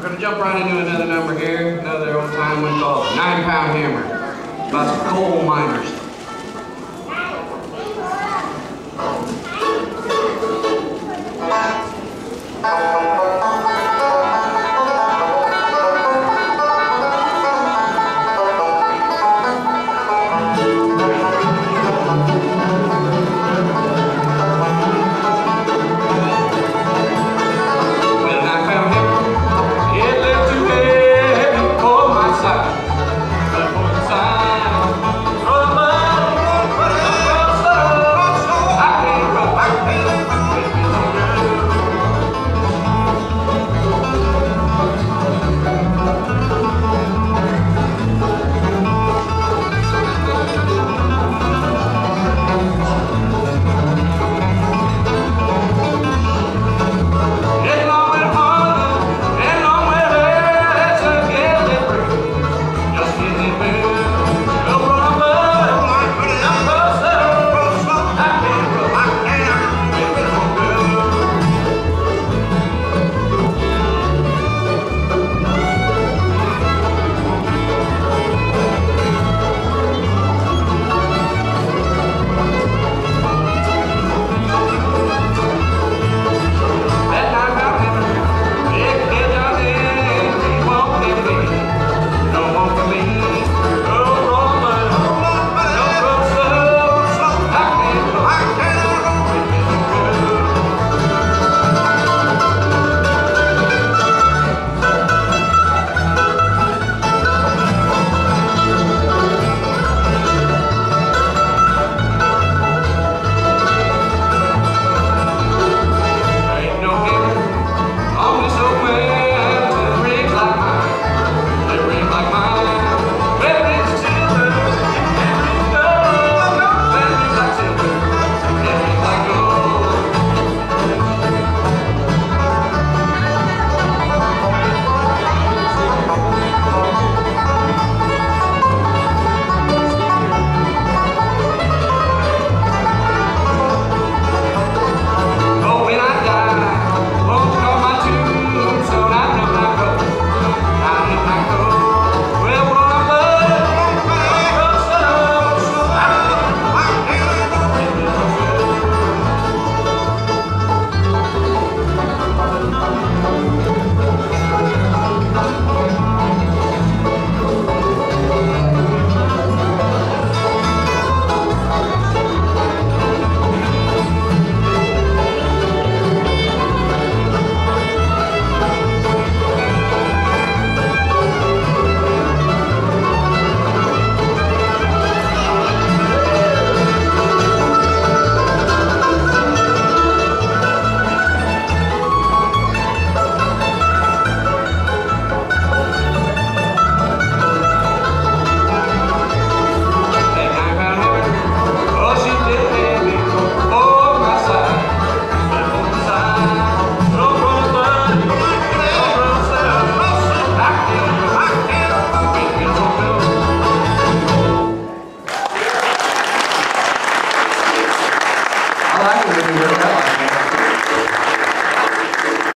We're going to jump right into another number here, another old time one called Nine Pound Hammer by the coal miners.